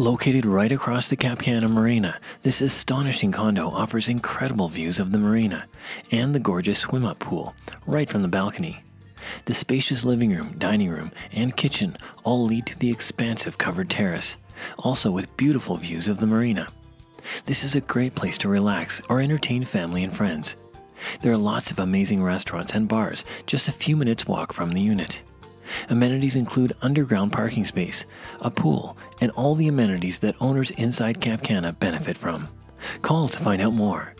Located right across the Cap Cana Marina, this astonishing condo offers incredible views of the marina and the gorgeous swim up pool right from the balcony. The spacious living room, dining room, and kitchen all lead to the expansive covered terrace, also with beautiful views of the marina. This is a great place to relax or entertain family and friends. There are lots of amazing restaurants and bars just a few minutes' walk from the unit. Amenities include underground parking space, a pool, and all the amenities that owners inside Cap Cana benefit from. Call to find out more.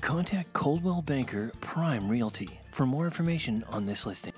Contact Coldwell Banker Prime Realty for more information on this listing.